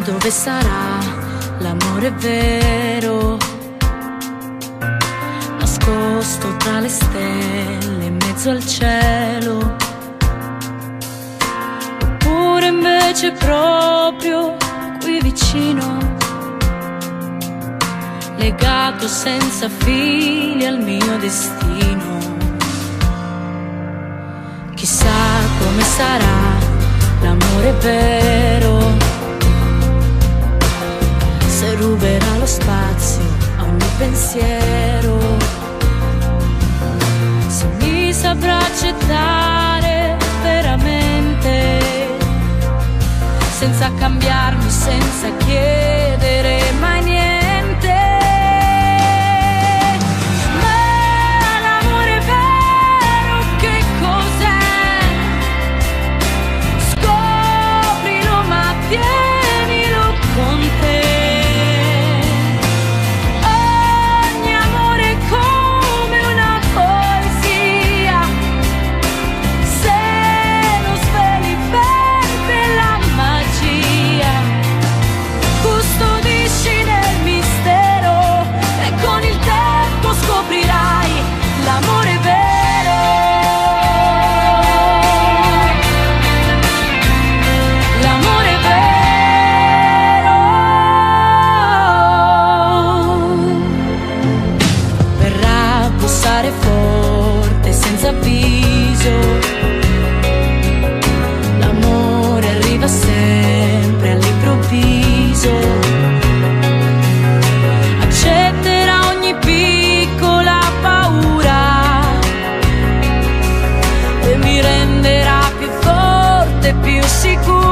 dove sarà? L'amore vero, nascosto tra le stelle in mezzo al cielo, oppure invece proprio qui vicino, legato senza fili al mio destino. Chissà come sarà l'amore vero, ruberà lo spazio a ogni pensiero, se mi saprà accettare veramente, senza cambiarmi, senza chiedere arrepio seguro.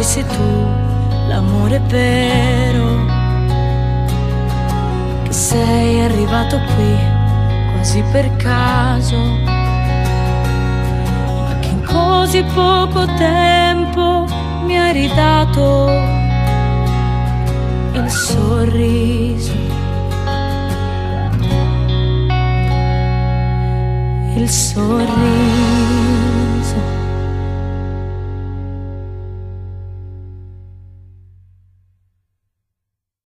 Poi sei tu l'amore vero. Che sei arrivato qui quasi per caso, ma che in così poco tempo mi hai ridato il sorriso. Il sorriso.